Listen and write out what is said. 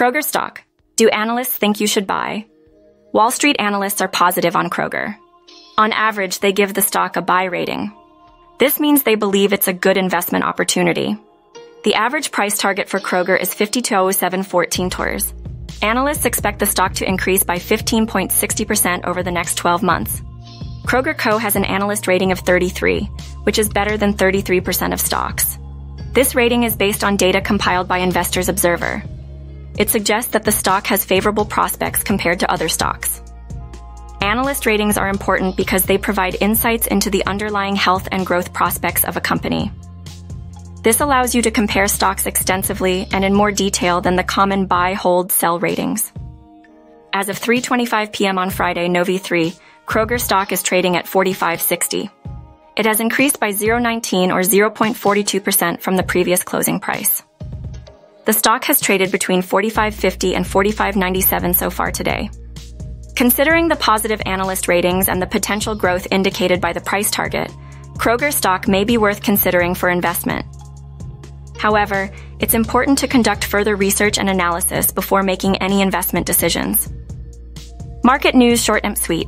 Kroger stock. Do analysts think you should buy? Wall Street analysts are positive on Kroger. On average, they give the stock a buy rating. This means they believe it's a good investment opportunity. The average price target for Kroger is 5207.14 tours. Analysts expect the stock to increase by 15.60% over the next 12 months. Kroger Co. has an analyst rating of 33, which is better than 33% of stocks. This rating is based on data compiled by InvestorsObserver. It suggests that the stock has favorable prospects compared to other stocks. Analyst ratings are important because they provide insights into the underlying health and growth prospects of a company. This allows you to compare stocks extensively and in more detail than the common buy, hold, sell ratings. As of 3:25 p.m. on Friday, Novi 3, Kroger stock is trading at 45.60. It has increased by 0.19 or 0.42% from the previous closing price. The stock has traded between 45.50 and 45.97 so far today. Considering the positive analyst ratings and the potential growth indicated by the price target, Kroger stock may be worth considering for investment. However, it's important to conduct further research and analysis before making any investment decisions. Market News Short and Sweet